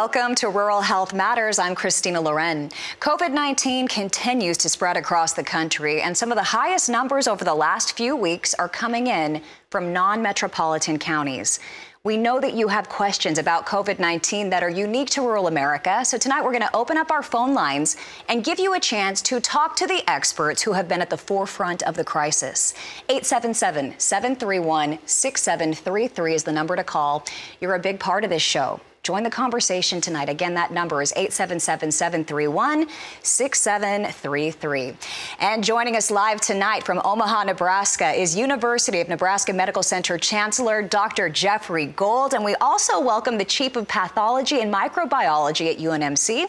Welcome to Rural Health Matters. I'm Christina Loren. COVID 19 continues to spread across the country, and some of the highest numbers over the last few weeks are coming in from non metropolitan counties. We know that you have questions about COVID 19 that are unique to rural America. So tonight we're going to open up our phone lines and give you a chance to talk to the experts who have been at the forefront of the crisis. 877 731 6733 is the number to call. You're a big part of this show. Join the conversation tonight. Again, that number is 877 731 6733. And joining us live tonight from Omaha, Nebraska is University of Nebraska Medical Center Chancellor Dr. Jeffrey Gold. And we also welcome the Chief of Pathology and Microbiology at UNMC.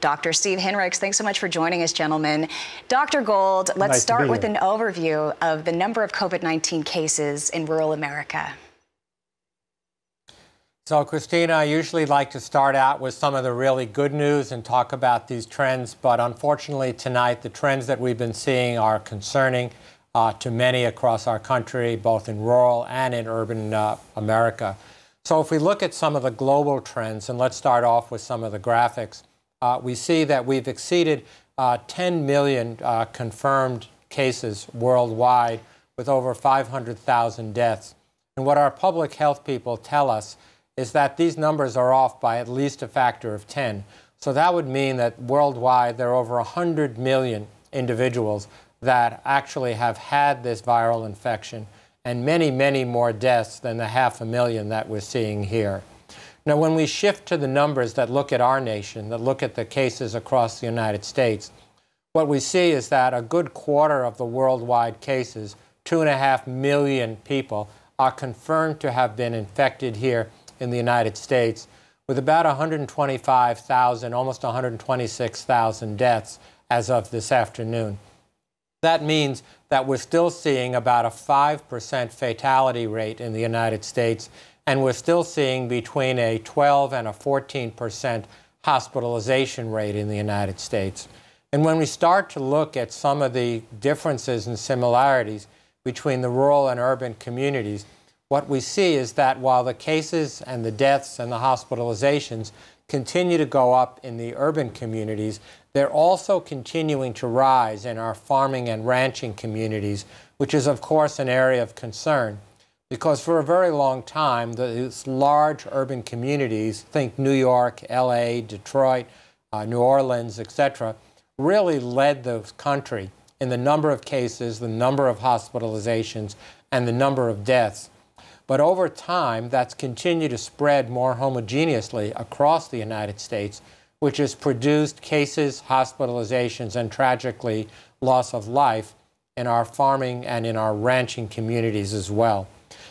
Dr. Steve Hinrichs, thanks so much for joining us, gentlemen. Dr. Gold, let's nice start with an overview of the number of COVID 19 cases in rural America. So, Christina, I usually like to start out with some of the really good news and talk about these trends, but unfortunately tonight the trends that we've been seeing are concerning uh, to many across our country, both in rural and in urban uh, America. So, if we look at some of the global trends, and let's start off with some of the graphics, uh, we see that we've exceeded uh, 10 million uh, confirmed cases worldwide with over 500,000 deaths. And what our public health people tell us is that these numbers are off by at least a factor of 10. So that would mean that worldwide there are over 100 million individuals that actually have had this viral infection and many, many more deaths than the half a million that we're seeing here. Now, when we shift to the numbers that look at our nation, that look at the cases across the United States, what we see is that a good quarter of the worldwide cases, two and a half million people, are confirmed to have been infected here in the United States, with about 125,000, almost 126,000 deaths as of this afternoon. That means that we're still seeing about a 5% fatality rate in the United States, and we're still seeing between a 12 and a 14% hospitalization rate in the United States. And when we start to look at some of the differences and similarities between the rural and urban communities, what we see is that while the cases and the deaths and the hospitalizations continue to go up in the urban communities, they're also continuing to rise in our farming and ranching communities, which is, of course, an area of concern. Because for a very long time, these large urban communities, think New York, LA, Detroit, uh, New Orleans, etc., really led the country in the number of cases, the number of hospitalizations, and the number of deaths. But over time, that's continued to spread more homogeneously across the United States, which has produced cases, hospitalizations, and tragically, loss of life in our farming and in our ranching communities as well.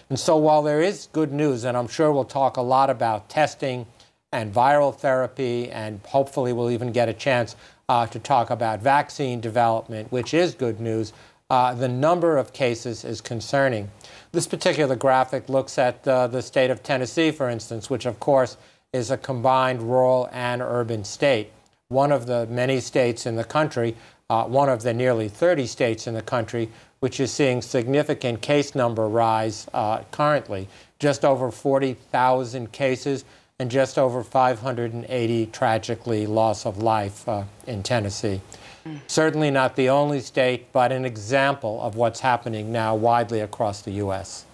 And so while there is good news, and I'm sure we'll talk a lot about testing and viral therapy, and hopefully we'll even get a chance uh, to talk about vaccine development, which is good news, uh, the number of cases is concerning. This particular graphic looks at uh, the state of Tennessee, for instance, which of course is a combined rural and urban state. One of the many states in the country, uh, one of the nearly 30 states in the country, which is seeing significant case number rise uh, currently. Just over 40,000 cases and just over 580 tragically loss of life uh, in Tennessee. Certainly not the only state, but an example of what's happening now widely across the U.S.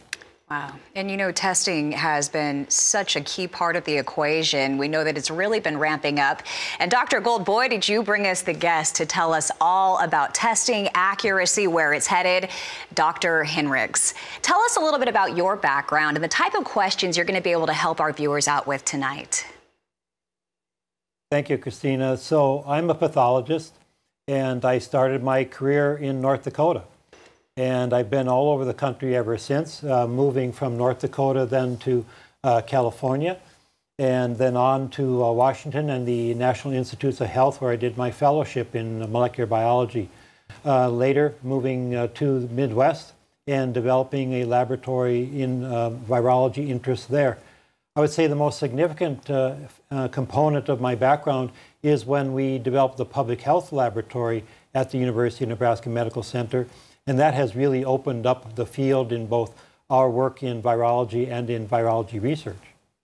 Wow. And you know, testing has been such a key part of the equation. We know that it's really been ramping up. And Dr. Gold, boy, did you bring us the guest to tell us all about testing, accuracy, where it's headed. Dr. Hinrichs, tell us a little bit about your background and the type of questions you're going to be able to help our viewers out with tonight. Thank you, Christina. So I'm a pathologist and I started my career in North Dakota. And I've been all over the country ever since, uh, moving from North Dakota then to uh, California, and then on to uh, Washington and the National Institutes of Health, where I did my fellowship in molecular biology. Uh, later, moving uh, to the Midwest and developing a laboratory in uh, virology interest there. I would say the most significant uh, uh, component of my background is when we developed the public health laboratory at the University of Nebraska Medical Center. And that has really opened up the field in both our work in virology and in virology research.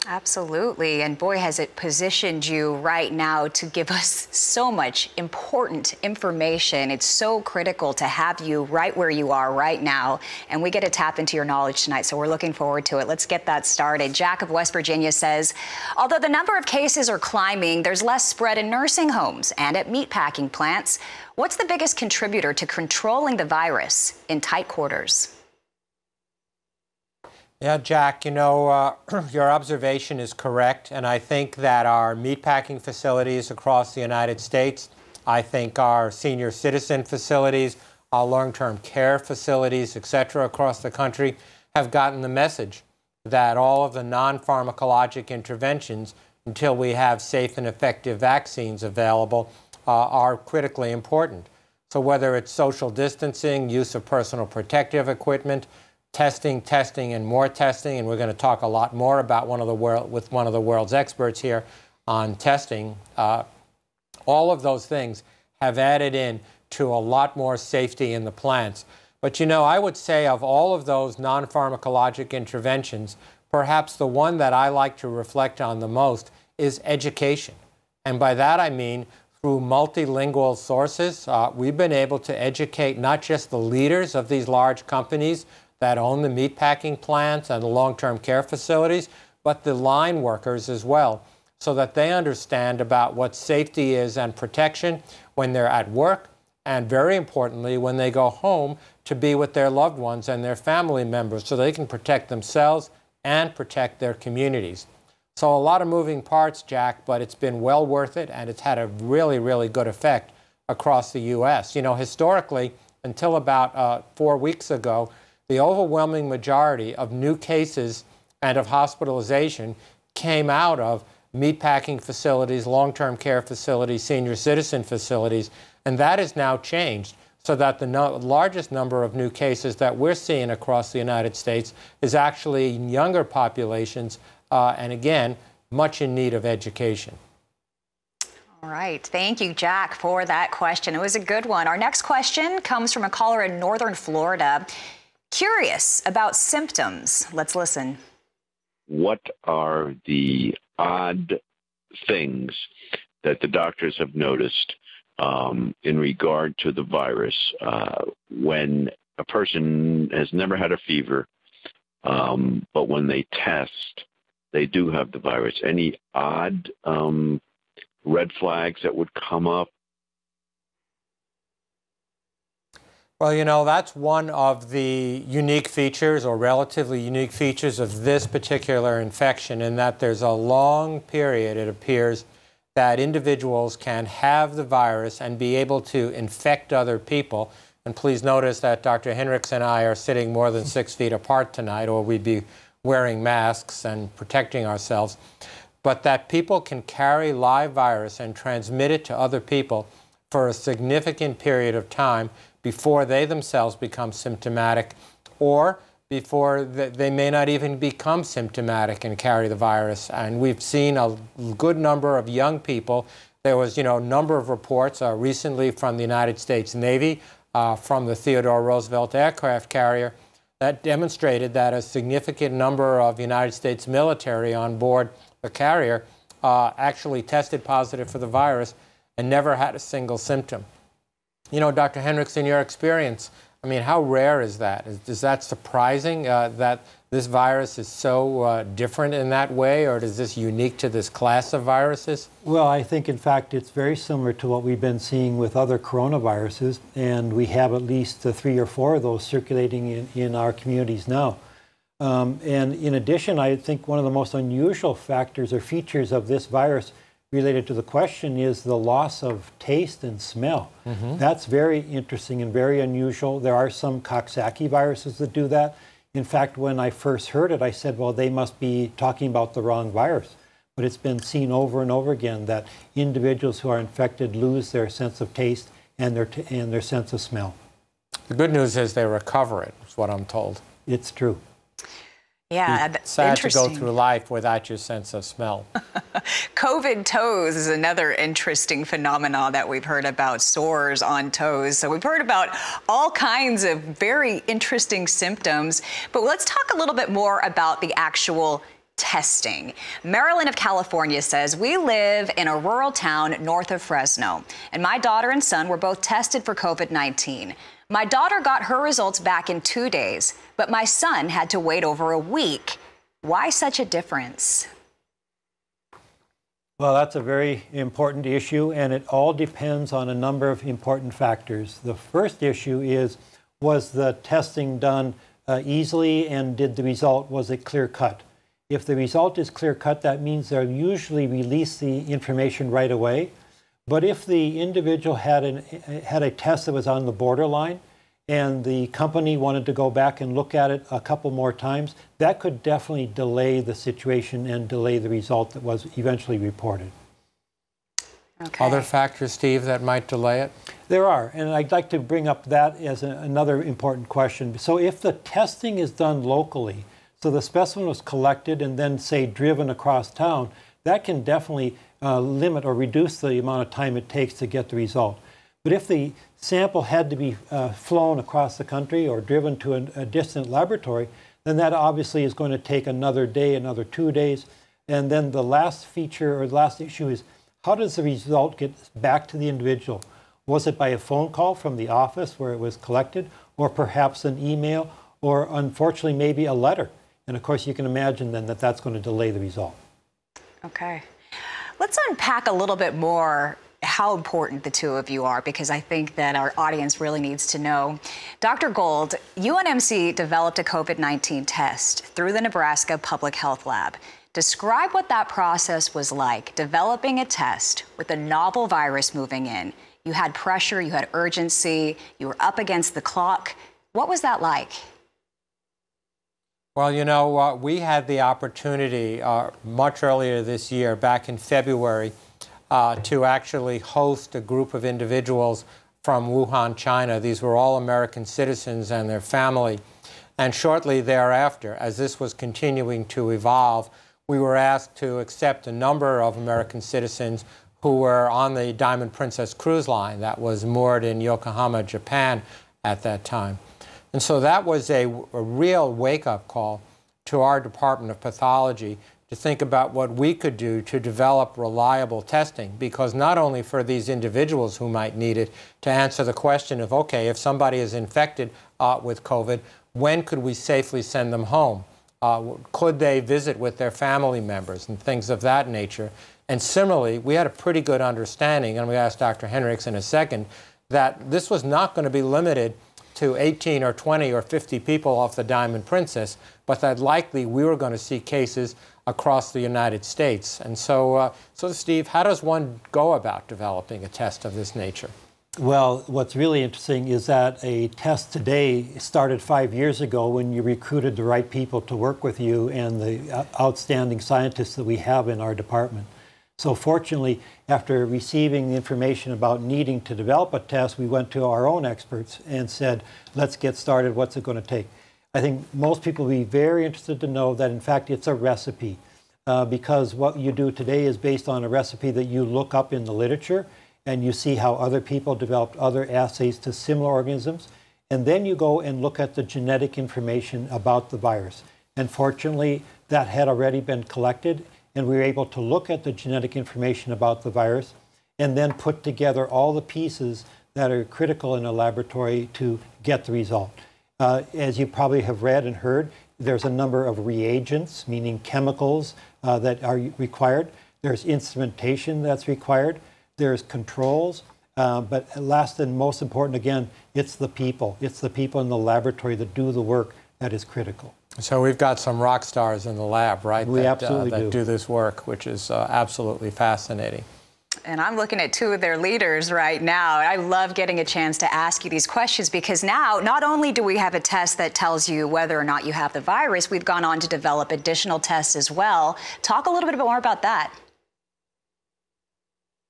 Absolutely. And boy, has it positioned you right now to give us so much important information. It's so critical to have you right where you are right now. And we get to tap into your knowledge tonight. So we're looking forward to it. Let's get that started. Jack of West Virginia says although the number of cases are climbing, there's less spread in nursing homes and at meatpacking plants. What's the biggest contributor to controlling the virus in tight quarters? Yeah, Jack, you know, uh, your observation is correct. And I think that our meatpacking facilities across the United States, I think our senior citizen facilities, our long term care facilities, et cetera, across the country have gotten the message that all of the non pharmacologic interventions, until we have safe and effective vaccines available, uh, are critically important. So, whether it's social distancing, use of personal protective equipment, testing, testing, and more testing. And we're going to talk a lot more about one of the world with one of the world's experts here on testing. Uh, all of those things have added in to a lot more safety in the plants. But you know, I would say of all of those non pharmacologic interventions, perhaps the one that I like to reflect on the most is education. And by that I mean through multilingual sources, uh, we've been able to educate not just the leaders of these large companies, that own the meatpacking plants and the long-term care facilities, but the line workers as well, so that they understand about what safety is and protection when they're at work, and very importantly, when they go home to be with their loved ones and their family members so they can protect themselves and protect their communities. So a lot of moving parts, Jack, but it's been well worth it, and it's had a really, really good effect across the U.S. You know, historically, until about uh, four weeks ago, the overwhelming majority of new cases and of hospitalization came out of meatpacking facilities, long-term care facilities, senior citizen facilities, and that has now changed so that the no largest number of new cases that we're seeing across the United States is actually younger populations, uh, and again, much in need of education. All right. Thank you, Jack, for that question. It was a good one. Our next question comes from a caller in northern Florida curious about symptoms. Let's listen. What are the odd things that the doctors have noticed um, in regard to the virus uh, when a person has never had a fever, um, but when they test, they do have the virus? Any odd um, red flags that would come up Well, you know, that's one of the unique features or relatively unique features of this particular infection in that there's a long period, it appears, that individuals can have the virus and be able to infect other people. And please notice that Dr. Hinrichs and I are sitting more than six feet apart tonight, or we'd be wearing masks and protecting ourselves. But that people can carry live virus and transmit it to other people for a significant period of time before they themselves become symptomatic or before they may not even become symptomatic and carry the virus. And we've seen a good number of young people. There was, you know, a number of reports uh, recently from the United States Navy, uh, from the Theodore Roosevelt aircraft carrier, that demonstrated that a significant number of United States military on board the carrier uh, actually tested positive for the virus and never had a single symptom. You know, Dr. Hinrichs, in your experience, I mean, how rare is that? Is, is that surprising uh, that this virus is so uh, different in that way, or is this unique to this class of viruses? Well, I think, in fact, it's very similar to what we've been seeing with other coronaviruses, and we have at least uh, three or four of those circulating in, in our communities now. Um, and in addition, I think one of the most unusual factors or features of this virus related to the question is the loss of taste and smell. Mm -hmm. That's very interesting and very unusual. There are some Coxsackie viruses that do that. In fact, when I first heard it, I said, well, they must be talking about the wrong virus. But it's been seen over and over again that individuals who are infected lose their sense of taste and their, and their sense of smell. The good news is they recover it, is what I'm told. It's true. Yeah, it's sad to go through life without your sense of smell. COVID toes is another interesting phenomenon that we've heard about sores on toes. So we've heard about all kinds of very interesting symptoms, but let's talk a little bit more about the actual testing. Marilyn of California says, We live in a rural town north of Fresno, and my daughter and son were both tested for COVID 19. My daughter got her results back in two days, but my son had to wait over a week. Why such a difference? Well, that's a very important issue, and it all depends on a number of important factors. The first issue is was the testing done uh, easily, and did the result was it clear cut? If the result is clear cut, that means they'll usually release the information right away. But if the individual had, an, had a test that was on the borderline and the company wanted to go back and look at it a couple more times, that could definitely delay the situation and delay the result that was eventually reported. Okay. Other factors, Steve, that might delay it? There are, and I'd like to bring up that as a, another important question. So if the testing is done locally, so the specimen was collected and then, say, driven across town. That can definitely uh, limit or reduce the amount of time it takes to get the result. But if the sample had to be uh, flown across the country or driven to a, a distant laboratory, then that obviously is going to take another day, another two days. And then the last feature or the last issue is how does the result get back to the individual? Was it by a phone call from the office where it was collected, or perhaps an email, or unfortunately, maybe a letter? And of course, you can imagine then that that's going to delay the result. Okay. Let's unpack a little bit more how important the two of you are because I think that our audience really needs to know. Dr. Gold, UNMC developed a COVID 19 test through the Nebraska Public Health Lab. Describe what that process was like, developing a test with a novel virus moving in. You had pressure, you had urgency, you were up against the clock. What was that like? Well, you know, uh, we had the opportunity uh, much earlier this year, back in February, uh, to actually host a group of individuals from Wuhan, China. These were all American citizens and their family. And shortly thereafter, as this was continuing to evolve, we were asked to accept a number of American citizens who were on the Diamond Princess cruise line that was moored in Yokohama, Japan at that time. And so that was a, a real wake up call to our Department of Pathology to think about what we could do to develop reliable testing. Because not only for these individuals who might need it, to answer the question of okay, if somebody is infected uh, with COVID, when could we safely send them home? Uh, could they visit with their family members and things of that nature? And similarly, we had a pretty good understanding, and we asked Dr. Hinrichs in a second, that this was not going to be limited to 18 or 20 or 50 people off the Diamond Princess, but that likely we were going to see cases across the United States. And so, uh, so Steve, how does one go about developing a test of this nature? Well, what's really interesting is that a test today started five years ago when you recruited the right people to work with you and the uh, outstanding scientists that we have in our department. So fortunately, after receiving the information about needing to develop a test, we went to our own experts and said, let's get started. What's it going to take? I think most people will be very interested to know that, in fact, it's a recipe. Uh, because what you do today is based on a recipe that you look up in the literature and you see how other people developed other assays to similar organisms. And then you go and look at the genetic information about the virus. And fortunately, that had already been collected and we were able to look at the genetic information about the virus and then put together all the pieces that are critical in a laboratory to get the result. Uh, as you probably have read and heard, there's a number of reagents, meaning chemicals, uh, that are required. There's instrumentation that's required. There's controls. Uh, but last and most important, again, it's the people. It's the people in the laboratory that do the work that is critical. So we've got some rock stars in the lab, right? We that, absolutely uh, that do. do this work, which is uh, absolutely fascinating. And I'm looking at two of their leaders right now. I love getting a chance to ask you these questions because now not only do we have a test that tells you whether or not you have the virus, we've gone on to develop additional tests as well. Talk a little bit more about that.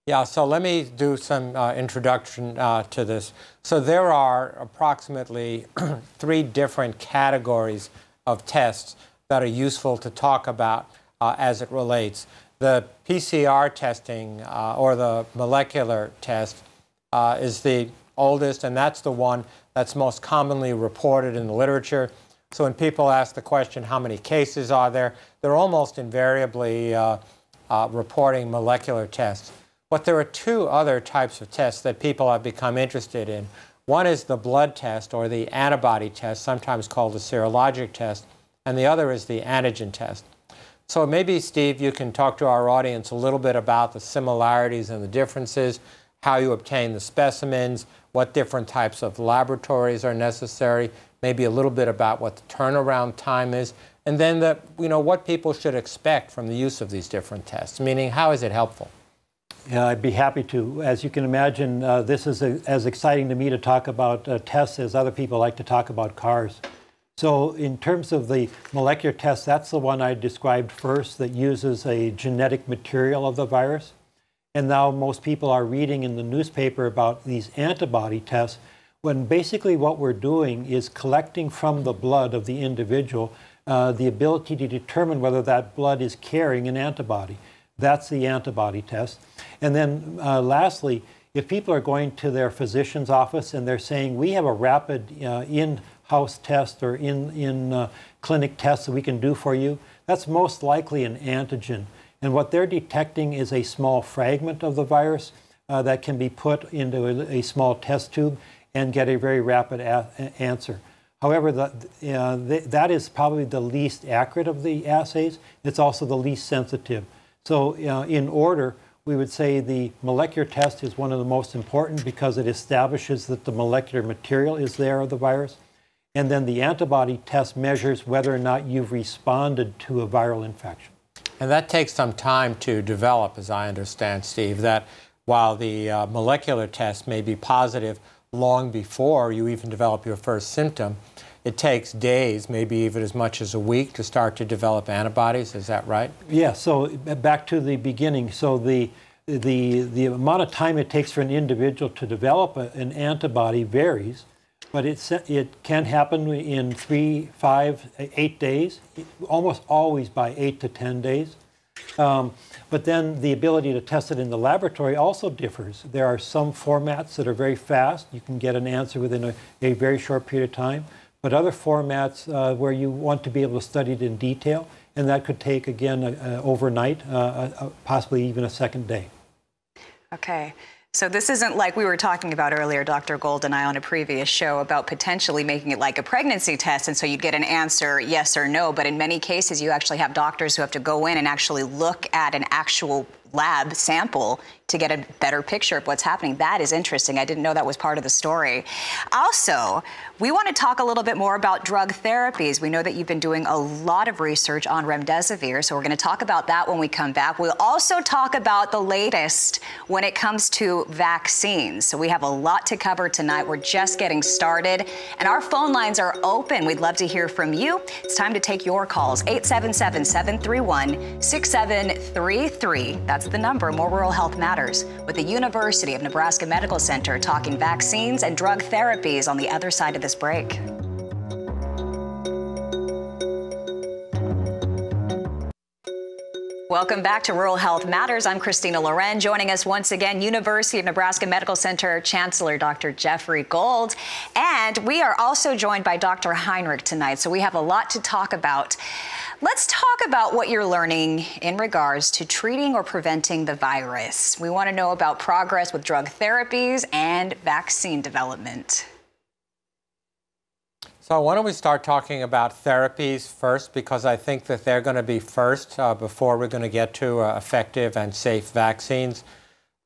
Yeah, so let me do some uh, introduction uh, to this. So there are approximately three different categories of tests that are useful to talk about uh, as it relates. The PCR testing uh, or the molecular test uh, is the oldest, and that's the one that's most commonly reported in the literature. So when people ask the question, how many cases are there, they're almost invariably uh, uh, reporting molecular tests. But there are two other types of tests that people have become interested in. One is the blood test or the antibody test, sometimes called the serologic test, and the other is the antigen test. So maybe, Steve, you can talk to our audience a little bit about the similarities and the differences, how you obtain the specimens, what different types of laboratories are necessary, maybe a little bit about what the turnaround time is, and then the, you know, what people should expect from the use of these different tests, meaning how is it helpful? Yeah, I'd be happy to. As you can imagine, uh, this is a, as exciting to me to talk about uh, tests as other people like to talk about cars. So in terms of the molecular test, that's the one I described first that uses a genetic material of the virus. And now most people are reading in the newspaper about these antibody tests, when basically what we're doing is collecting from the blood of the individual uh, the ability to determine whether that blood is carrying an antibody. That's the antibody test. And then uh, lastly, if people are going to their physician's office and they're saying, we have a rapid uh, in-house test or in, in uh, clinic test that we can do for you, that's most likely an antigen. And what they're detecting is a small fragment of the virus uh, that can be put into a, a, small test tube and get a very rapid answer. However, the, uh, th that is probably the least accurate of the assays. It's also the least sensitive. So uh, in order, we would say the molecular test is one of the most important because it establishes that the molecular material is there of the virus. And then the antibody test measures whether or not you've responded to a viral infection. And that takes some time to develop, as I understand, Steve, that while the uh, molecular test may be positive long before you even develop your first symptom, it takes days, maybe even as much as a week, to start to develop antibodies. Is that right? Yeah. So back to the beginning. So the the the amount of time it takes for an individual to develop a, an antibody varies, but it it can happen in three, five, eight days. Almost always by eight to ten days. Um, but then the ability to test it in the laboratory also differs. There are some formats that are very fast. You can get an answer within a, a very short period of time but other formats uh, where you want to be able to study it in detail, and that could take, again, uh, overnight, uh, possibly even a second day. Okay. So this isn't like we were talking about earlier, Dr. Gold and I on a previous show about potentially making it like a pregnancy test, and so you'd get an answer yes or no. But in many cases, you actually have doctors who have to go in and actually look at an actual lab sample to get a better picture of what's happening. That is interesting. I didn't know that was part of the story. Also, we want to talk a little bit more about drug therapies. We know that you've been doing a lot of research on remdesivir, so we're going to talk about that when we come back. We'll also talk about the latest when it comes to vaccines. So we have a lot to cover tonight. We're just getting started, and our phone lines are open. We'd love to hear from you. It's time to take your calls 877 731 6733. That's the number. More Rural Health Matters Matters with the University of Nebraska Medical Center talking vaccines and drug therapies on the other side of this break. Welcome back to Rural Health Matters. I'm Christina Loren. Joining us once again, University of Nebraska Medical Center Chancellor Dr. Jeffrey Gold. And we are also joined by Dr. Heinrich tonight. So we have a lot to talk about. Let's talk about what you're learning in regards to treating or preventing the virus. We want to know about progress with drug therapies and vaccine development. So why don't we start talking about therapies first, because I think that they're going to be first uh, before we're going to get to uh, effective and safe vaccines.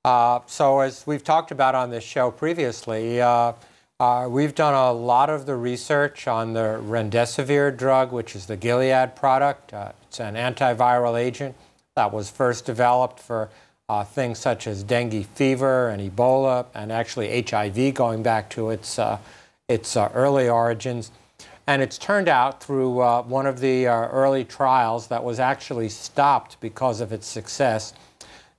Uh, so as we've talked about on this show previously, uh, uh, we've done a lot of the research on the remdesivir drug, which is the Gilead product. Uh, it's an antiviral agent that was first developed for things such as dengue fever and Ebola, and actually HIV going back to its, its uh, early origins. And it's turned out through uh, one of the early trials that was actually stopped because of its success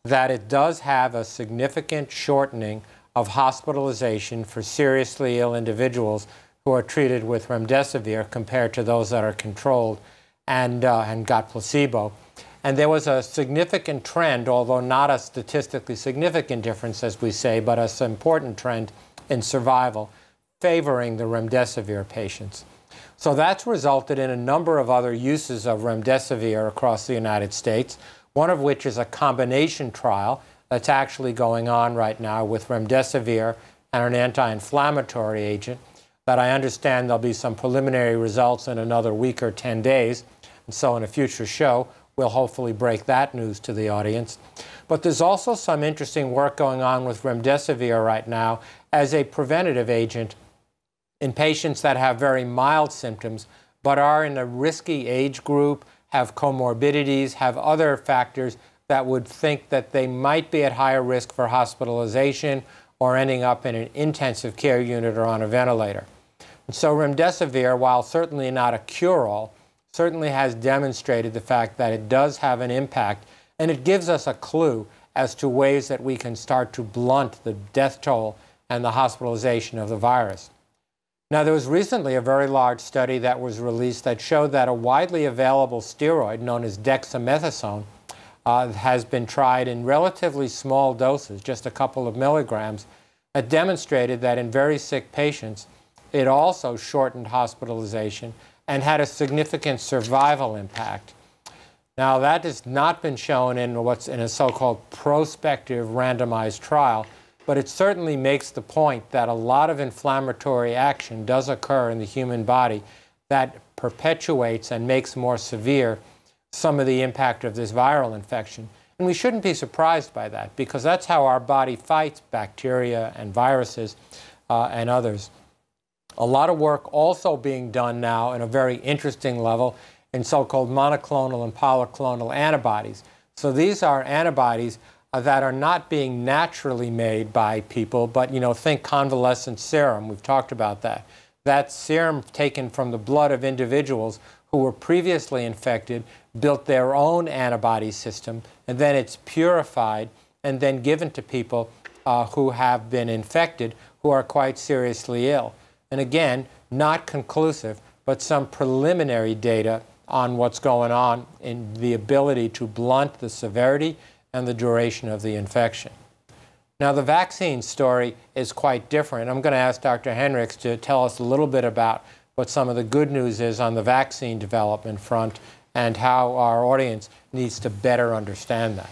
that it does have a significant shortening of hospitalization for seriously ill individuals who are treated with remdesivir compared to those that are controlled and, uh, and got placebo. And there was a significant trend, although not a statistically significant difference, as we say, but an important trend in survival favoring the remdesivir patients. So that's resulted in a number of other uses of remdesivir across the United States, one of which is a combination trial that's actually going on right now with remdesivir and an anti-inflammatory agent that I understand there'll be some preliminary results in another week or 10 days. And so in a future show, we'll hopefully break that news to the audience. But there's also some interesting work going on with remdesivir right now as a preventative agent in patients that have very mild symptoms but are in a risky age group, have comorbidities, have other factors that would think that they might be at higher risk for hospitalization or ending up in an intensive care unit or on a ventilator. And so remdesivir, while certainly not a cure-all, certainly has demonstrated the fact that it does have an impact, and it gives us a clue as to ways that we can start to blunt the death toll and the hospitalization of the virus. Now, there was recently a very large study that was released that showed that a widely available steroid known as dexamethasone uh, has been tried in relatively small doses, just a couple of milligrams. It demonstrated that in very sick patients, it also shortened hospitalization and had a significant survival impact. Now, that has not been shown in what's in a so-called prospective randomized trial, but it certainly makes the point that a lot of inflammatory action does occur in the human body that perpetuates and makes more severe some of the impact of this viral infection. And we shouldn't be surprised by that because that's how our body fights bacteria and viruses uh, and others. A lot of work also being done now in a very interesting level in so-called monoclonal and polyclonal antibodies. So these are antibodies that are not being naturally made by people, but you know, think convalescent serum. We've talked about that. That serum taken from the blood of individuals who were previously infected, built their own antibody system, and then it's purified and then given to people uh, who have been infected who are quite seriously ill. And again, not conclusive, but some preliminary data on what's going on in the ability to blunt the severity and the duration of the infection. Now, the vaccine story is quite different. I'm going to ask Dr. Hinrichs to tell us a little bit about what some of the good news is on the vaccine development front and how our audience needs to better understand that.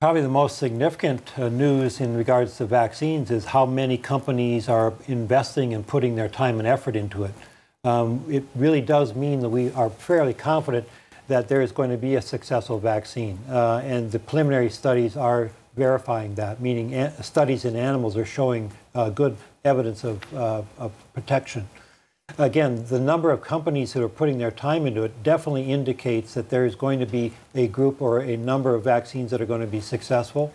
Probably the most significant uh, news in regards to vaccines is how many companies are investing and putting their time and effort into it. Um, it really does mean that we are fairly confident that there is going to be a successful vaccine. Uh, and the preliminary studies are verifying that, meaning studies in animals are showing uh, good evidence of, uh, of, protection. Again, the number of companies that are putting their time into it definitely indicates that there is going to be a group or a number of vaccines that are going to be successful.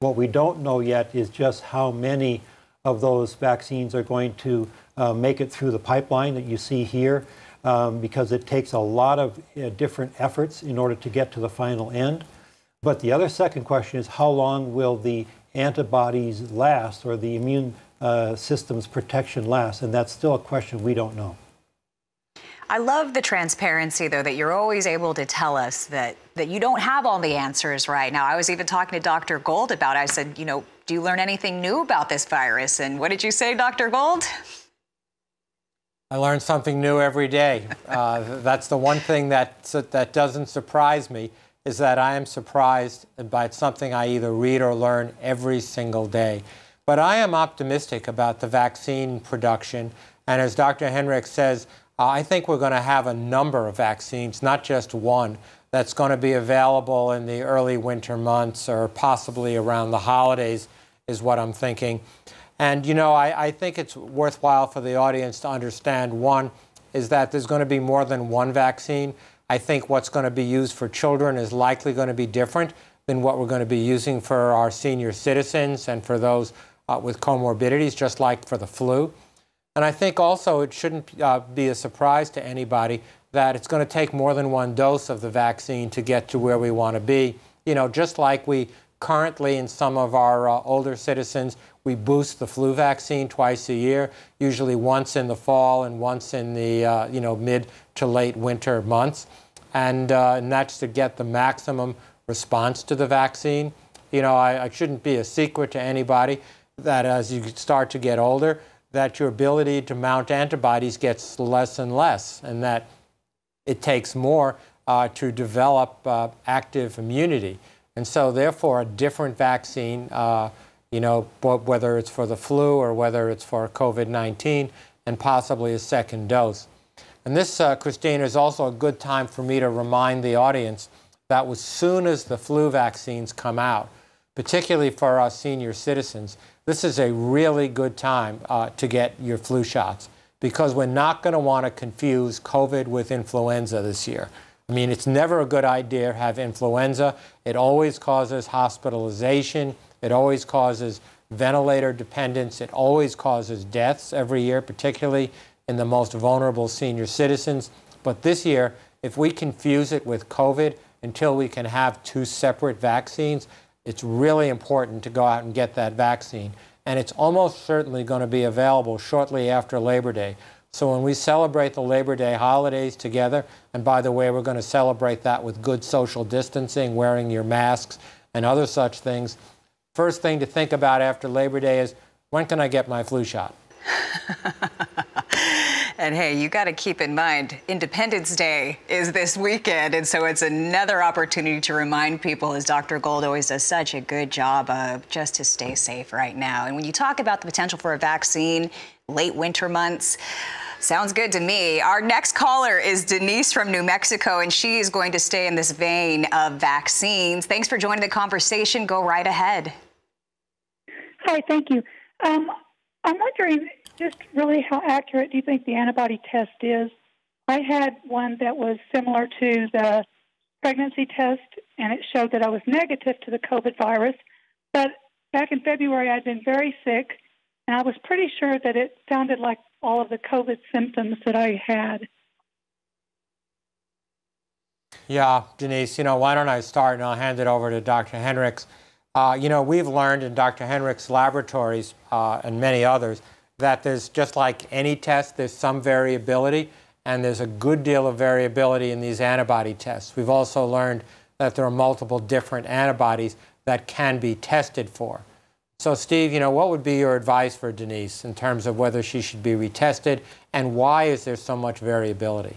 What we don't know yet is just how many of those vaccines are going to uh, make it through the pipeline that you see here um, because it takes a lot of uh, different efforts in order to get to the final end. But the other second question is how long will the antibodies last or the immune uh, system's protection last? And that's still a question we don't know. I love the transparency, though, that you're always able to tell us that, that you don't have all the answers right now. I was even talking to Dr. Gold about it. I said, you know, do you learn anything new about this virus? And what did you say, Dr. Gold? I learn something new every day. Uh, that's the one thing that, that doesn't surprise me, is that I am surprised by something I either read or learn every single day. But I am optimistic about the vaccine production. And as Dr. Hinrichs says, uh, I think we're going to have a number of vaccines, not just one, that's going to be available in the early winter months or possibly around the holidays, is what I'm thinking. And, you know, I, I think it's worthwhile for the audience to understand one is that there's going to be more than one vaccine. I think what's going to be used for children is likely going to be different than what we're going to be using for our senior citizens and for those uh, with comorbidities, just like for the flu. And I think also it shouldn't uh, be a surprise to anybody that it's going to take more than one dose of the vaccine to get to where we want to be. You know, just like we currently in some of our uh, older citizens, we boost the flu vaccine twice a year, usually once in the fall and once in the uh, you know mid to late winter months, and, uh, and that's to get the maximum response to the vaccine. You know, I, I shouldn't be a secret to anybody that as you start to get older, that your ability to mount antibodies gets less and less, and that it takes more uh, to develop uh, active immunity. And so, therefore, a different vaccine, uh, you know, whether it's for the flu or whether it's for COVID 19, and possibly a second dose. And this, uh, Christine, is also a good time for me to remind the audience that as soon as the flu vaccines come out, particularly for our senior citizens, this is a really good time uh, to get your flu shots because we're not going to want to confuse COVID with influenza this year. I mean, it's never a good idea to have influenza. It always causes hospitalization. It always causes ventilator dependence. It always causes deaths every year, particularly in the most vulnerable senior citizens. But this year, if we confuse it with COVID until we can have two separate vaccines, it's really important to go out and get that vaccine. And it's almost certainly going to be available shortly after Labor Day. So when we celebrate the Labor Day holidays together, and by the way, we're going to celebrate that with good social distancing, wearing your masks, and other such things, first thing to think about after Labor Day is when can I get my flu shot? And hey, you got to keep in mind, Independence Day is this weekend. And so it's another opportunity to remind people, as Dr. Gold always does such a good job of, just to stay safe right now. And when you talk about the potential for a vaccine, late winter months, Sounds good to me. Our next caller is Denise from New Mexico, and she is going to stay in this vein of vaccines. Thanks for joining the conversation. Go right ahead. Hi, thank you. Um, I'm wondering just really how accurate do you think the antibody test is? I had one that was similar to the pregnancy test, and it showed that I was negative to the COVID virus. But back in February, I'd been very sick, and I was pretty sure that it sounded like all of the COVID symptoms that I had. Yeah, Denise, you know, why don't I start and I'll hand it over to Dr. Hinrichs. Uh, you know, we've learned in Dr. Hinrichs' laboratories uh, and many others that there's just like any test, there's some variability, and there's a good deal of variability in these antibody tests. We've also learned that there are multiple different antibodies that can be tested for. So, Steve, you know, what would be your advice for Denise in terms of whether she should be retested, and why is there so much variability?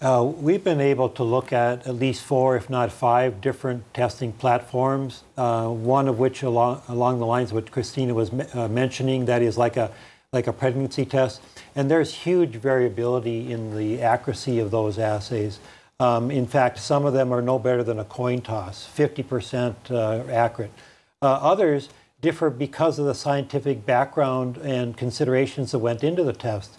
Uh, we've been able to look at at least four, if not five, different testing platforms. Uh, one of which, along, along the lines of what Christina was uh, mentioning, that is like a like a pregnancy test, and there's huge variability in the accuracy of those assays. Um, in fact, some of them are no better than a coin toss, 50% uh, accurate. Uh, others differ because of the scientific background and considerations that went into the test.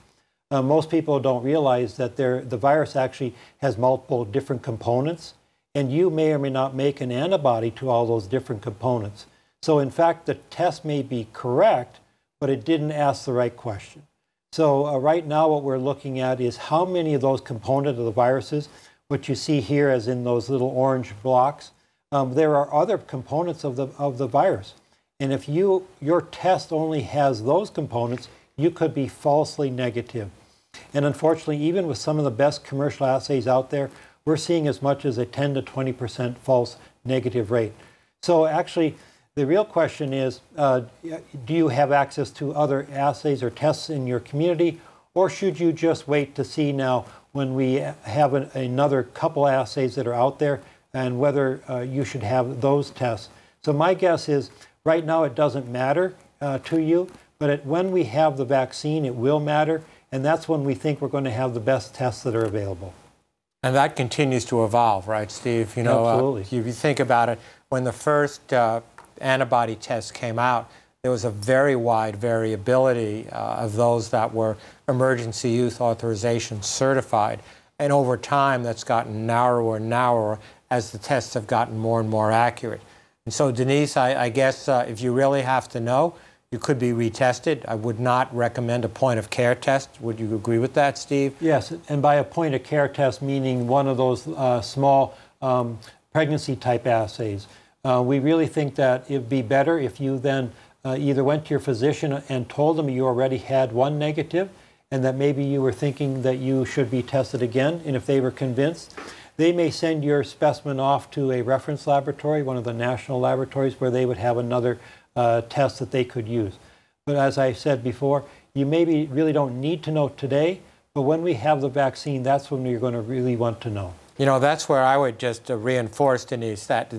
Uh, most people don't realize that the virus actually has multiple different components, and you may or may not make an antibody to all those different components. So, in fact, the test may be correct, but it didn't ask the right question. So uh, right now what we're looking at is how many of those components of the viruses, what you see here as in those little orange blocks, um, there are other components of the, of the virus. And if you, your test only has those components, you could be falsely negative. And unfortunately, even with some of the best commercial assays out there, we're seeing as much as a 10 to 20% false negative rate. So actually, the real question is, uh, do you have access to other assays or tests in your community, or should you just wait to see now when we have an, another couple assays that are out there and whether uh, you should have those tests? So my guess is right now it doesn't matter uh, to you, but it, when we have the vaccine, it will matter, and that's when we think we're going to have the best tests that are available. And that continues to evolve, right, Steve? You know, uh, Absolutely. if you think about it, when the first uh, antibody test came out, there was a very wide variability uh, of those that were emergency use authorization certified. And over time, that's gotten narrower and narrower as the tests have gotten more and more accurate. And so, Denise, I, I guess uh, if you really have to know, you could be retested. I would not recommend a point of care test. Would you agree with that, Steve? Yes, and by a point of care test, meaning one of those uh, small um, pregnancy type assays. Uh, we really think that it'd be better if you then uh, either went to your physician and told them you already had one negative and that maybe you were thinking that you should be tested again. And if they were convinced, they may send your specimen off to a reference laboratory, one of the national laboratories, where they would have another uh, test that they could use. But as I said before, you maybe really don't need to know today, but when we have the vaccine, that's when you're going to really want to know. You know, that's where I would just uh, reinforce, Denise, that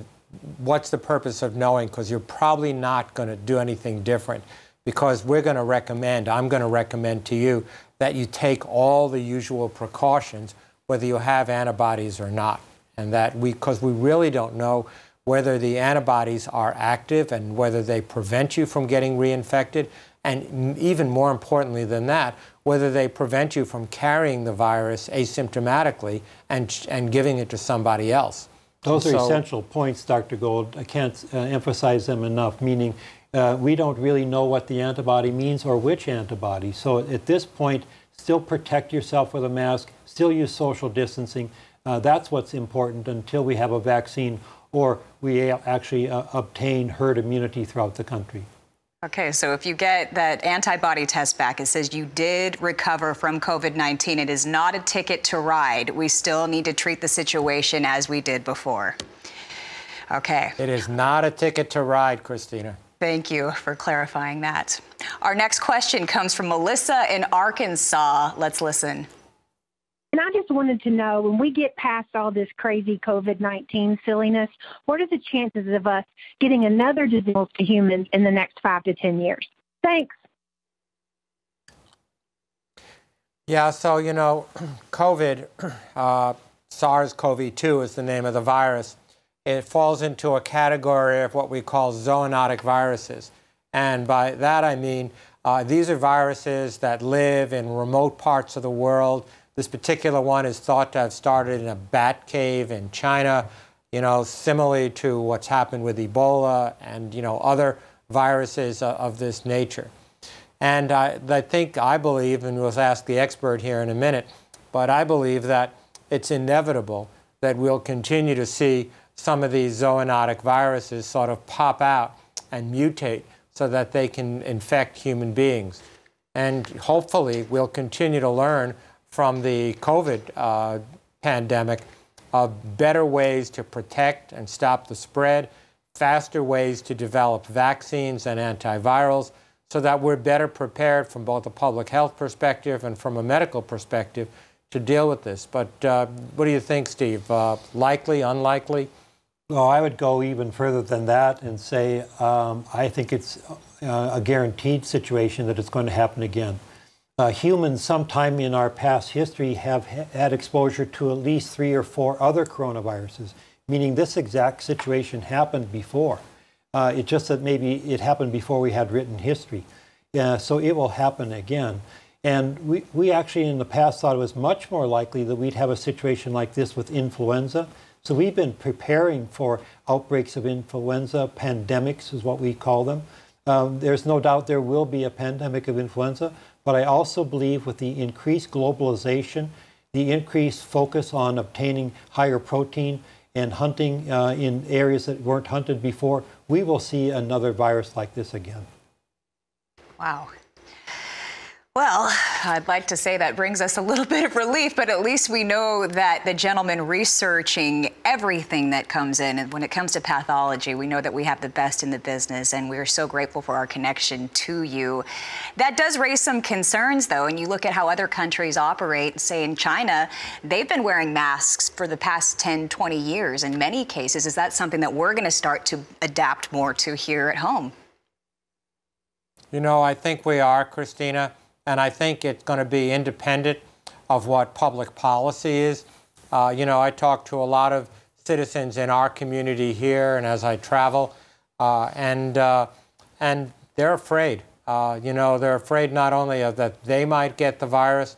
what's the purpose of knowing? Because you're probably not going to do anything different. Because we're going to recommend, I'm going to recommend to you that you take all the usual precautions, whether you have antibodies or not. And that we, because we really don't know whether the antibodies are active and whether they prevent you from getting reinfected. And even more importantly than that, whether they prevent you from carrying the virus asymptomatically and, and giving it to somebody else. Those are essential points, Dr. Gold. I can't uh, emphasize them enough, meaning uh, we don't really know what the antibody means or which antibody. So at this point, still protect yourself with a mask, still use social distancing. Uh, that's what's important until we have a vaccine or we actually uh, obtain herd immunity throughout the country. Okay, so if you get that antibody test back, it says you did recover from COVID 19. It is not a ticket to ride. We still need to treat the situation as we did before. Okay. It is not a ticket to ride, Christina. Thank you for clarifying that. Our next question comes from Melissa in Arkansas. Let's listen. And I just wanted to know when we get past all this crazy COVID 19 silliness, what are the chances of us getting another disease to humans in the next five to 10 years? Thanks. Yeah, so, you know, COVID, uh, SARS CoV 2 is the name of the virus. It falls into a category of what we call zoonotic viruses. And by that I mean uh, these are viruses that live in remote parts of the world this particular one is thought to have started in a bat cave in China, you know, similarly to what's happened with Ebola and, you know, other viruses of this nature. And I, I think, I believe, and we'll ask the expert here in a minute, but I believe that it's inevitable that we'll continue to see some of these zoonotic viruses sort of pop out and mutate so that they can infect human beings. And hopefully we'll continue to learn from the COVID uh, pandemic of better ways to protect and stop the spread, faster ways to develop vaccines and antivirals, so that we're better prepared from both a public health perspective and from a medical perspective to deal with this. But uh, what do you think, Steve? Uh, likely, unlikely? Well, I would go even further than that and say um, I think it's uh, a guaranteed situation that it's going to happen again uh, humans sometime in our past history have had exposure to at least three or four other coronaviruses, meaning this exact situation happened before. Uh, it's just that maybe it happened before we had written history. So it will happen again. And we, we actually in the past thought it was much more likely that we'd have a situation like this with influenza. So we've been preparing for outbreaks of influenza, pandemics is what we call them. Um, there's no doubt there will be a pandemic of influenza, but I also believe with the increased globalization, the increased focus on obtaining higher protein and hunting uh, in areas that weren't hunted before, we will see another virus like this again. Wow. Well, I'd like to say that brings us a little bit of relief, but at least we know that the gentleman researching everything that comes in, and when it comes to pathology, we know that we have the best in the business, and we are so grateful for our connection to you. That does raise some concerns, though, and you look at how other countries operate, say in China, they've been wearing masks for the past 10, 20 years in many cases. Is that something that we're going to start to adapt more to here at home? You know, I think we are, Christina and I think it's going to be independent of what public policy is. Uh, you know, I talk to a lot of citizens in our community here, and as I travel, uh, and uh, and they're afraid. Uh, you know, they're afraid not only of that they might get the virus,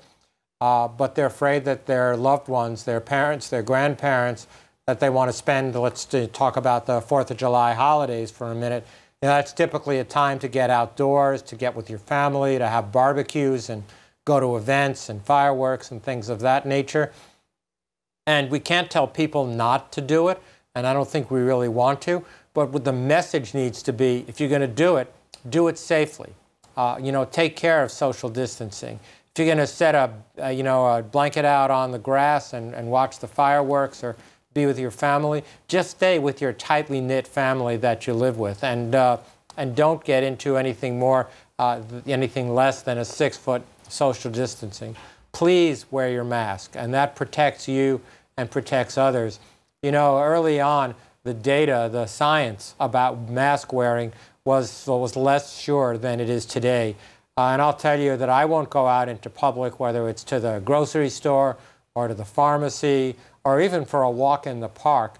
uh, but they're afraid that their loved ones, their parents, their grandparents, that they want to spend. Let's talk about the Fourth of July holidays for a minute you know, that's typically a time to get outdoors, to get with your family, to have barbecues and go to events and fireworks and things of that nature. And we can't tell people not to do it, and I don't think we really want to. But the message needs to be, if you're going to do it, do it safely. Uh, you know, take care of social distancing. If you're going to set a, a, you know, a blanket out on the grass and, and watch the fireworks or be with your family, just stay with your tightly knit family that you live with. And, uh, and don't get into anything more uh, anything less than a six foot social distancing. Please wear your mask, and that protects you and protects others. You know, early on, the data, the science about mask wearing was, was less sure than it is today. Uh, and I'll tell you that I won't go out into public, whether it's to the grocery store or to the pharmacy or even for a walk in the park,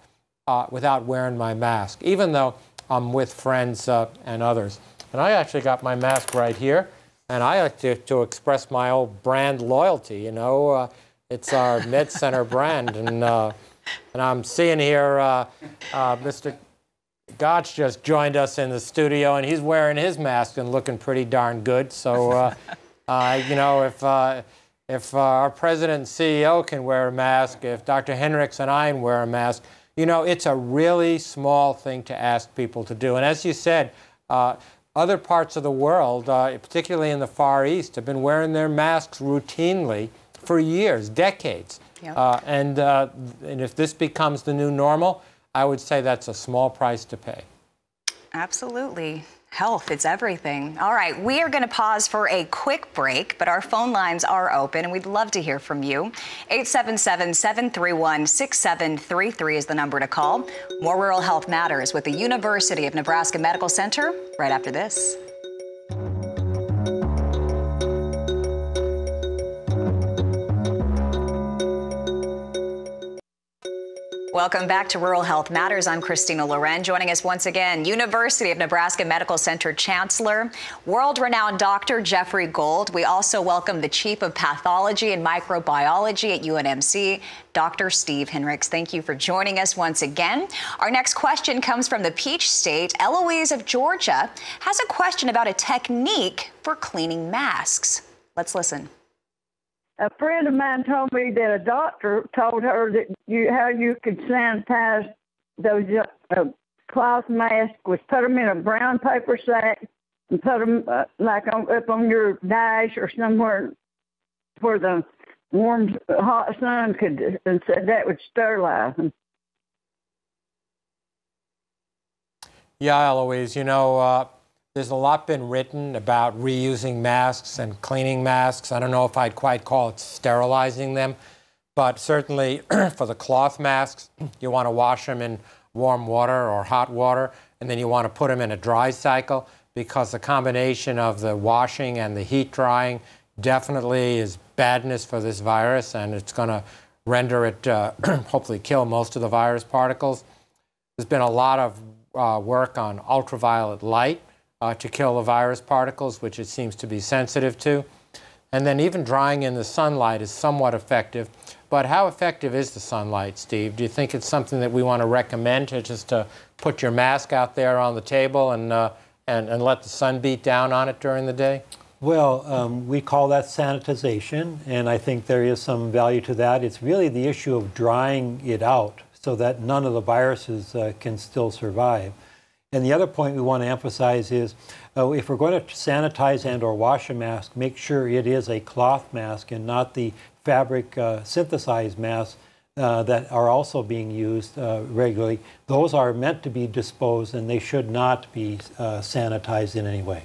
uh, without wearing my mask, even though I'm with friends uh, and others. And I actually got my mask right here, and I like to, to express my old brand loyalty. You know, uh, it's our Med Center brand, and uh, and I'm seeing here uh, uh, Mr. Gottsch just joined us in the studio, and he's wearing his mask and looking pretty darn good. So, uh, uh, you know, if uh, if uh, our president and CEO can wear a mask, if Dr. Hinrichs and I can wear a mask, you know, it's a really small thing to ask people to do. And as you said, uh, other parts of the world, particularly in the Far East, have been wearing their masks routinely for years, decades. Yep. and, and if this becomes the new normal, I would say that's a small price to pay. Absolutely. Health, it's everything. All right, we are going to pause for a quick break, but our phone lines are open and we'd love to hear from you. 877 731 6733 is the number to call. More Rural Health Matters with the University of Nebraska Medical Center right after this. Welcome back to Rural Health Matters. I'm Christina Loren. Joining us once again, University of Nebraska Medical Center Chancellor, world renowned Dr. Jeffrey Gold. We also welcome the Chief of Pathology and Microbiology at UNMC, Dr. Steve Hinrichs. Thank you for joining us once again. Our next question comes from the Peach State. Eloise of Georgia has a question about a technique for cleaning masks. Let's listen a friend of mine told me that a doctor told her that you how you could sanitize those uh, cloth masks was put them in a brown paper sack and put them uh, like on, up on your dash or somewhere where the warm hot sun could and said that would sterilize them. Yeah, Eloise, you know, uh, there's a lot been written about reusing masks and cleaning masks. I don't know if I'd quite call it sterilizing them, but certainly for the cloth masks, you want to wash them in warm water or hot water, and then you want to put them in a dry cycle because the combination of the washing and the heat drying definitely is badness for this virus, and it's going to render it, uh, hopefully kill most of the virus particles. There's been a lot of uh, work on ultraviolet light uh, to kill the virus particles, which it seems to be sensitive to. And then even drying in the sunlight is somewhat effective. But how effective is the sunlight, Steve? Do you think it's something that we want to recommend to just to put your mask out there on the table and, uh, and, and let the sun beat down on it during the day? Well, um, we call that sanitization, and I think there is some value to that. It's really the issue of drying it out so that none of the viruses uh, can still survive. And the other point we want to emphasize is uh, if we're going to sanitize and or wash a mask, make sure it is a cloth mask and not the fabric uh, synthesized masks uh, that are also being used uh, regularly. Those are meant to be disposed and they should not be uh, sanitized in any way.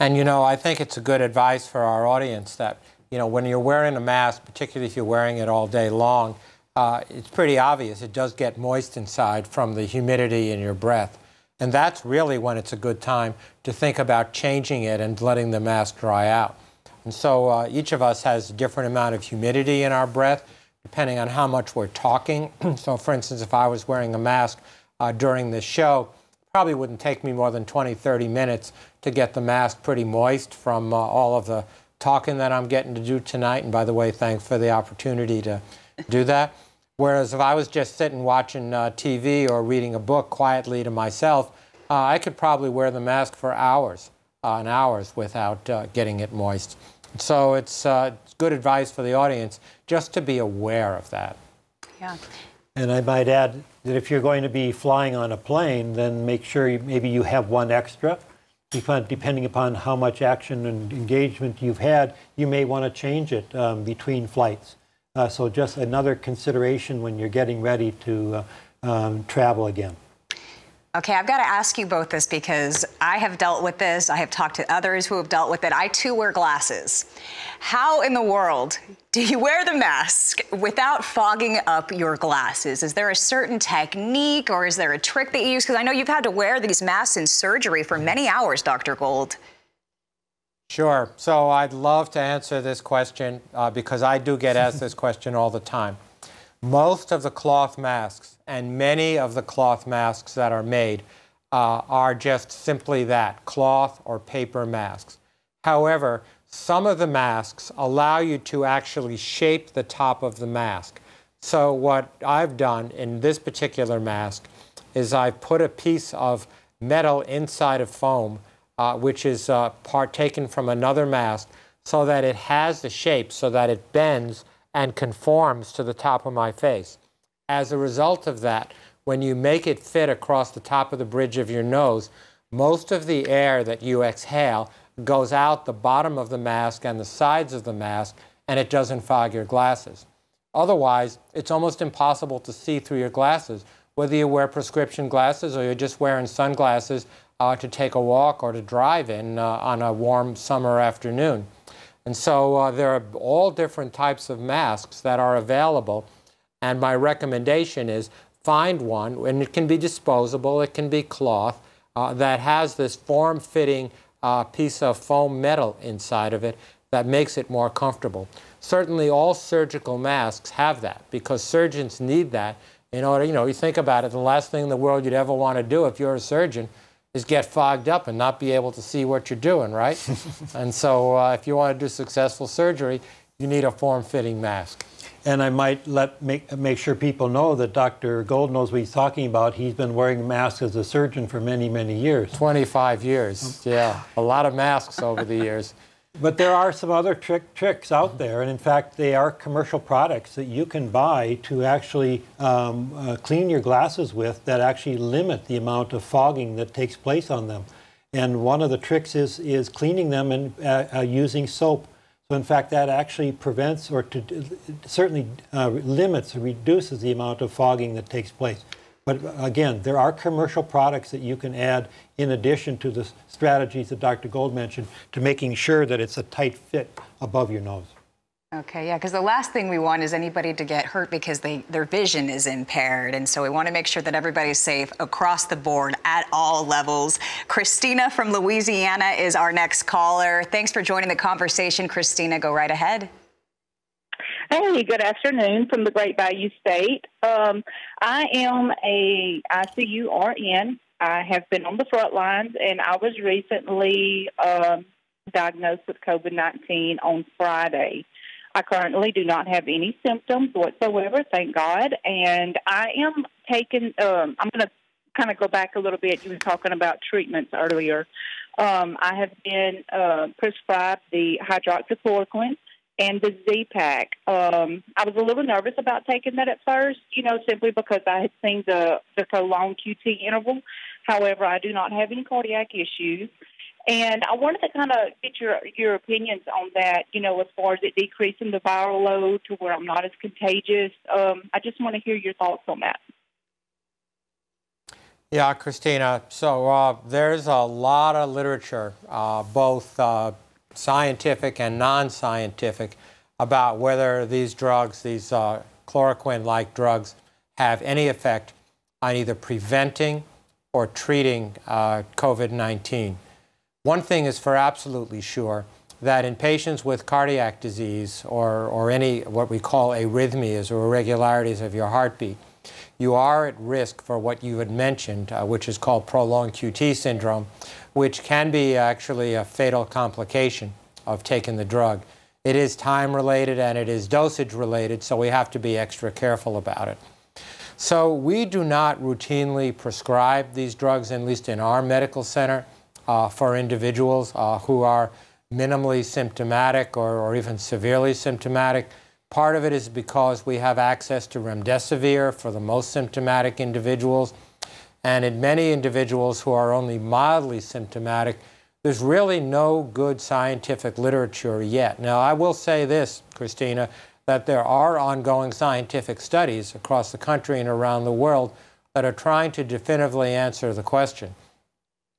And you know, I think it's a good advice for our audience that, you know, when you're wearing a mask, particularly if you're wearing it all day long, uh, it's pretty obvious it does get moist inside from the humidity in your breath. And that's really when it's a good time to think about changing it and letting the mask dry out. And so uh, each of us has a different amount of humidity in our breath, depending on how much we're talking. so, for instance, if I was wearing a mask uh, during this show, probably wouldn't take me more than 20, 30 minutes to get the mask pretty moist from uh, all of the talking that I'm getting to do tonight. And by the way, thanks for the opportunity to do that. Whereas if I was just sitting watching uh, TV or reading a book quietly to myself, uh, I could probably wear the mask for hours uh, and hours without uh, getting it moist. So it's, uh, it's good advice for the audience just to be aware of that. Yeah. And I might add that if you're going to be flying on a plane, then make sure you, maybe you have one extra. Depending upon how much action and engagement you've had, you may want to change it um, between flights. Uh, so just another consideration when you're getting ready to uh, um, travel again. Okay, I've got to ask you both this because I have dealt with this. I have talked to others who have dealt with it. I too wear glasses. How in the world do you wear the mask without fogging up your glasses? Is there a certain technique or is there a trick that you use? Because I know you've had to wear these masks in surgery for many hours, Dr. Gold. Sure. So I'd love to answer this question uh, because I do get asked this question all the time. Most of the cloth masks and many of the cloth masks that are made uh, are just simply that, cloth or paper masks. However, some of the masks allow you to actually shape the top of the mask. So what I've done in this particular mask is I've put a piece of metal inside of foam, uh, which is uh, part taken from another mask, so that it has the shape so that it bends and conforms to the top of my face. As a result of that, when you make it fit across the top of the bridge of your nose, most of the air that you exhale goes out the bottom of the mask and the sides of the mask, and it doesn't fog your glasses. Otherwise, it's almost impossible to see through your glasses, whether you wear prescription glasses or you're just wearing sunglasses uh, to take a walk or to drive in uh, on a warm summer afternoon. And so uh, there are all different types of masks that are available. And my recommendation is find one, and it can be disposable, it can be cloth, uh, that has this form-fitting uh, piece of foam metal inside of it that makes it more comfortable. Certainly all surgical masks have that because surgeons need that in order, you know, you think about it, the last thing in the world you'd ever want to do if you're a surgeon is get fogged up and not be able to see what you're doing, right? and so uh, if you want to do successful surgery, you need a form-fitting mask. And I might let make, make sure people know that Dr. Gold knows what he's talking about. He's been wearing masks as a surgeon for many, many years. 25 years, yeah. A lot of masks over the years. But there are some other trick, tricks out there, and in fact, they are commercial products that you can buy to actually um, uh, clean your glasses with that actually limit the amount of fogging that takes place on them. And one of the tricks is, is cleaning them and uh, uh, using soap. So in fact, that actually prevents or to, certainly uh, limits or reduces the amount of fogging that takes place. But again, there are commercial products that you can add in addition to the strategies that Dr. Gold mentioned to making sure that it's a tight fit above your nose. Okay, yeah, because the last thing we want is anybody to get hurt because they, their vision is impaired. And so we want to make sure that everybody's safe across the board at all levels. Christina from Louisiana is our next caller. Thanks for joining the conversation, Christina. Go right ahead. Hey, good afternoon from the Great Bayou State. Um, I am a ICU RN. I have been on the front lines, and I was recently um, diagnosed with COVID 19 on Friday. I currently do not have any symptoms whatsoever, thank God. And I am taking, um, I'm going to kind of go back a little bit. You were talking about treatments earlier. Um, I have been uh, prescribed the hydroxychloroquine and the Z-Pak. Um, I was a little nervous about taking that at first, you know, simply because I had seen the, the prolonged QT interval. However, I do not have any cardiac issues. And I wanted to kind of get your your opinions on that, you know, as far as it decreasing the viral load to where I'm not as contagious. Um, I just want to hear your thoughts on that. Yeah, Christina. So uh, there's a lot of literature, uh, both uh, scientific and non-scientific about whether these drugs, these uh, chloroquine-like drugs, have any effect on either preventing or treating uh, COVID-19. One thing is for absolutely sure that in patients with cardiac disease or, or any what we call arrhythmias or irregularities of your heartbeat, you are at risk for what you had mentioned, uh, which is called prolonged QT syndrome, which can be actually a fatal complication of taking the drug. It is time related and it is dosage related, so we have to be extra careful about it. So we do not routinely prescribe these drugs, at least in our medical center, uh, for individuals uh, who are minimally symptomatic or, or even severely symptomatic. Part of it is because we have access to remdesivir for the most symptomatic individuals. And in many individuals who are only mildly symptomatic, there's really no good scientific literature yet. Now, I will say this, Christina, that there are ongoing scientific studies across the country and around the world that are trying to definitively answer the question.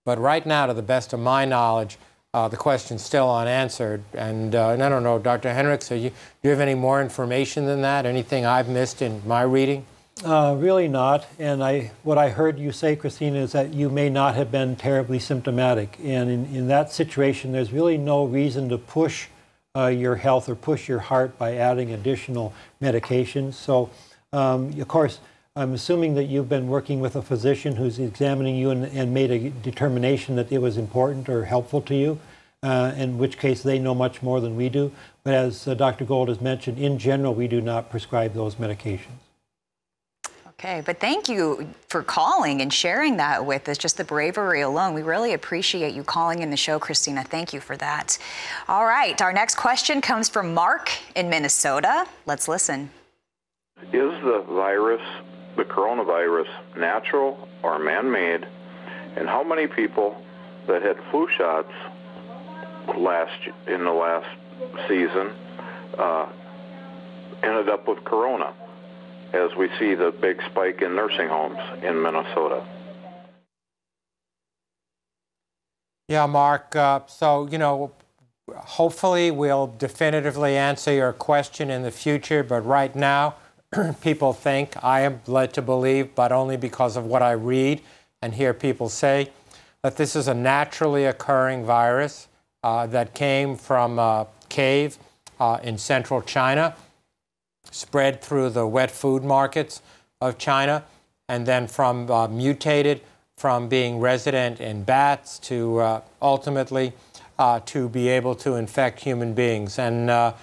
But right now, to the best of my knowledge, uh, the question's still unanswered. And, uh, and I don't know, Dr. Hinrichs, you, do you have any more information than that? Anything I've missed in my reading? Uh, really not. And I, what I heard you say, Christina, is that you may not have been terribly symptomatic. And in, in that situation, there's really no reason to push uh, your health or push your heart by adding additional medications. So, um, of course, I'm assuming that you've been working with a physician who's examining you and, and made a determination that it was important or helpful to you, uh, in which case they know much more than we do. But as uh, Dr. Gold has mentioned, in general, we do not prescribe those medications. Okay, but thank you for calling and sharing that with us, just the bravery alone. We really appreciate you calling in the show, Christina. Thank you for that. All right, our next question comes from Mark in Minnesota. Let's listen. Is the virus the coronavirus natural or man-made, and how many people that had flu shots last in the last season uh, ended up with corona, as we see the big spike in nursing homes in Minnesota. Yeah, Mark. Uh, so, you know, hopefully we'll definitively answer your question in the future, but right now, people think, I am led to believe, but only because of what I read and hear people say, that this is a naturally occurring virus uh, that came from a cave uh, in central China, spread through the wet food markets of China, and then from uh, mutated from being resident in bats to uh, ultimately uh, to be able to infect human beings. And, uh,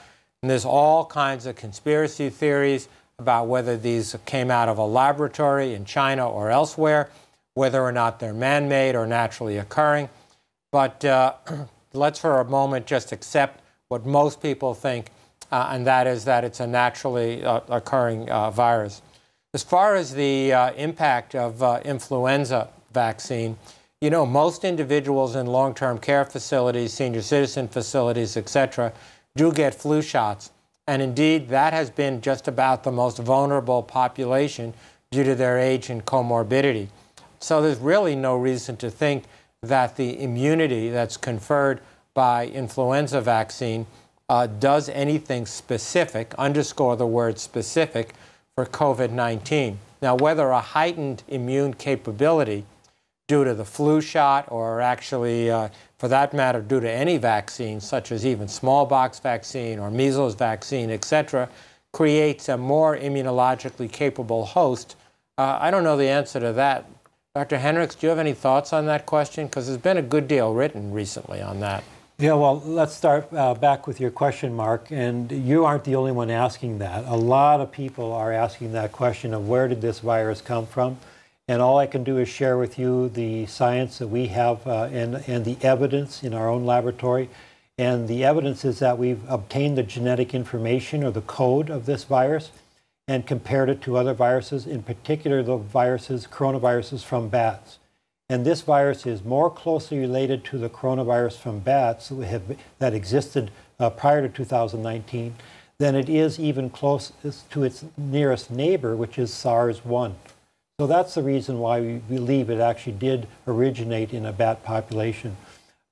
and there's all kinds of conspiracy theories about whether these came out of a laboratory in China or elsewhere, whether or not they're man made or naturally occurring. But uh, let's for a moment just accept what most people think, uh, and that is that it's a naturally uh, occurring uh, virus. As far as the uh, impact of uh, influenza vaccine, you know, most individuals in long term care facilities, senior citizen facilities, etc., do get flu shots. And indeed, that has been just about the most vulnerable population due to their age and comorbidity. So there's really no reason to think that the immunity that's conferred by influenza vaccine uh, does anything specific, underscore the word specific, for COVID 19. Now, whether a heightened immune capability due to the flu shot or actually uh, for that matter, due to any vaccine, such as even smallpox vaccine or measles vaccine, etc., creates a more immunologically capable host? Uh, I don't know the answer to that. Dr. Hinrichs, do you have any thoughts on that question? Because there's been a good deal written recently on that. Yeah, well, let's start uh, back with your question, Mark. And you aren't the only one asking that. A lot of people are asking that question of where did this virus come from? And all I can do is share with you the science that we have uh, and, and the evidence in our own laboratory. And the evidence is that we've obtained the genetic information or the code of this virus and compared it to other viruses, in particular the viruses, coronaviruses from bats. And this virus is more closely related to the coronavirus from bats that, existed uh, prior to 2019 than it is even close to its nearest neighbor, which is SARS-1. So that's the reason why we believe it actually did originate in a bat population.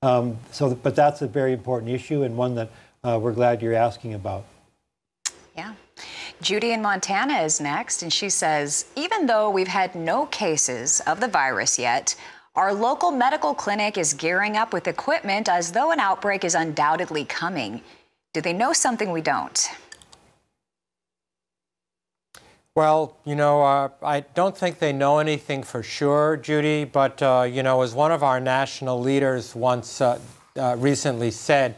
Um, so, but that's a very important issue and one that uh, we're glad you're asking about. Judy in Montana is next, and she says, even though we've had no cases of the virus yet, our local medical clinic is gearing up with equipment as though an outbreak is undoubtedly coming. Do they know something we don't? Well, you know, uh, I don't think they know anything for sure, Judy, but, uh, you know, as one of our national leaders once uh, uh, recently said,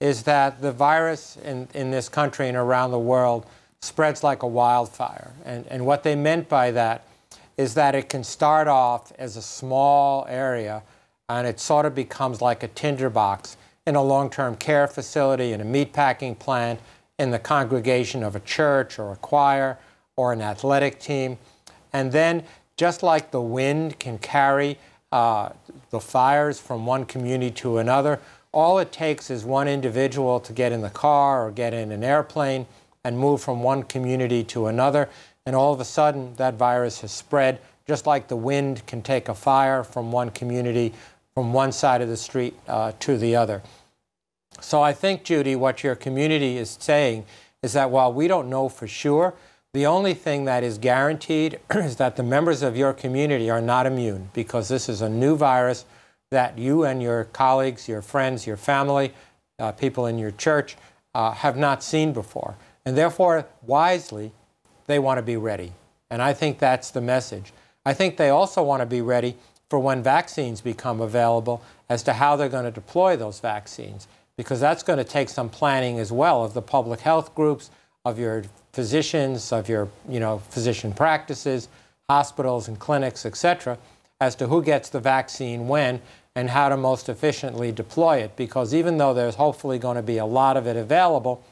is that the virus in, in this country and around the world spreads like a wildfire. And, and what they meant by that is that it can start off as a small area and it sort of becomes like a tinderbox in a long-term care facility, in a meatpacking plant, in the congregation of a church or a choir, or an athletic team. And then, just like the wind can carry uh, the fires from one community to another, all it takes is one individual to get in the car or get in an airplane and move from one community to another. And all of a sudden, that virus has spread just like the wind can take a fire from one community, from one side of the street uh, to the other. So I think, Judy, what your community is saying is that while we don't know for sure, the only thing that is guaranteed is that the members of your community are not immune because this is a new virus that you and your colleagues, your friends, your family, uh, people in your church uh, have not seen before. And therefore, wisely, they want to be ready. And I think that's the message. I think they also want to be ready for when vaccines become available as to how they're going to deploy those vaccines, because that's going to take some planning as well of the public health groups, of your physicians, of your you know, physician practices, hospitals and clinics, etc., as to who gets the vaccine when and how to most efficiently deploy it. Because even though there's hopefully going to be a lot of it available,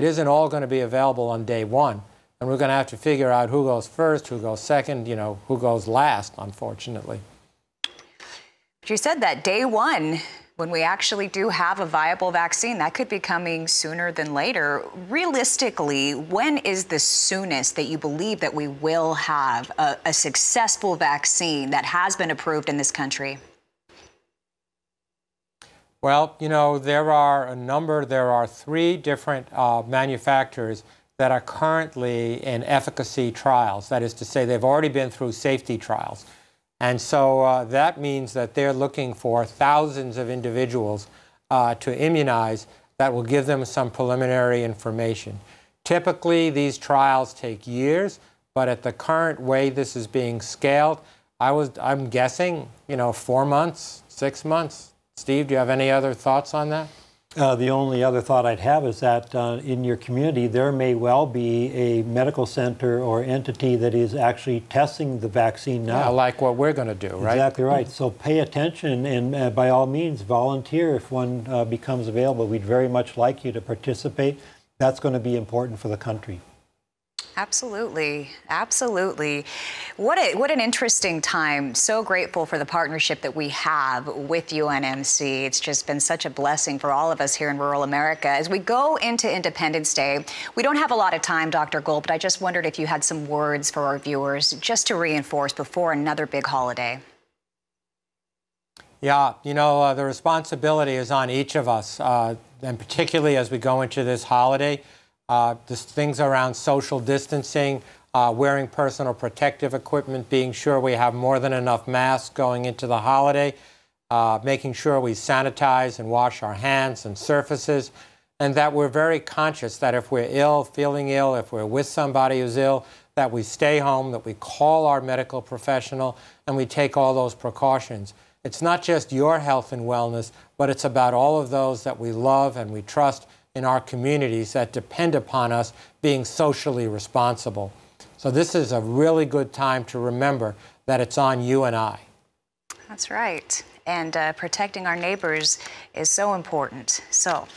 it isn't all going to be available on day one. And we're going to have to figure out who goes first, who goes second, you know, who goes last, unfortunately. You said that day one, when we actually do have a viable vaccine, that could be coming sooner than later. Realistically, when is the soonest that you believe that we will have a, a successful vaccine that has been approved in this country? Well, you know, there are a number, there are three different uh, manufacturers that are currently in efficacy trials. That is to say, they've already been through safety trials. And so uh, that means that they're looking for thousands of individuals uh, to immunize that will give them some preliminary information. Typically, these trials take years, but at the current way this is being scaled, I was, I'm guessing, you know, four months, six months, Steve, do you have any other thoughts on that? Uh, the only other thought I'd have is that uh, in your community there may well be a medical center or entity that is actually testing the vaccine now. Yeah, like what we're going to do, right? Exactly right. So pay attention and uh, by all means volunteer if one uh, becomes available. We'd very much like you to participate. That's going to be important for the country. Absolutely. Absolutely. What, a, what an interesting time. So grateful for the partnership that we have with UNMC. It's just been such a blessing for all of us here in rural America. As we go into Independence Day, we don't have a lot of time, Dr. Gold, but I just wondered if you had some words for our viewers just to reinforce before another big holiday. Yeah, you know, uh, the responsibility is on each of us, uh, and particularly as we go into this holiday uh, things around social distancing, uh, wearing personal protective equipment, being sure we have more than enough masks going into the holiday, uh, making sure we sanitize and wash our hands and surfaces, and that we're very conscious that if we're ill, feeling ill, if we're with somebody who's ill, that we stay home, that we call our medical professional, and we take all those precautions. It's not just your health and wellness, but it's about all of those that we love and we trust in our communities that depend upon us being socially responsible. So this is a really good time to remember that it's on you and I. That's right. And uh, protecting our neighbors is so important. So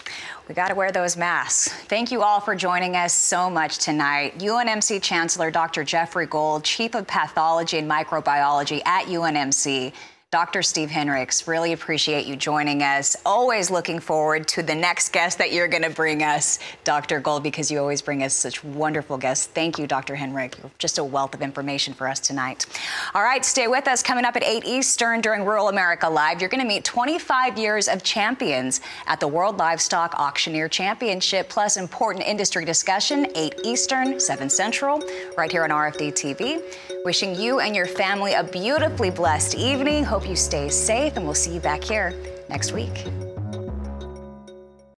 we got to wear those masks. Thank you all for joining us so much tonight. UNMC Chancellor Dr. Jeffrey Gold, Chief of Pathology and Microbiology at UNMC, Dr. Steve Hinrichs, really appreciate you joining us. Always looking forward to the next guest that you're going to bring us, Dr. Gold, because you always bring us such wonderful guests. Thank you, Dr. Henrick. You're just a wealth of information for us tonight. All right, stay with us. Coming up at 8 Eastern during Rural America Live, you're going to meet 25 years of champions at the World Livestock Auctioneer Championship, plus important industry discussion, 8 Eastern, 7 Central, right here on RFD TV. Wishing you and your family a beautifully blessed evening. Hope you stay safe, and we'll see you back here next week.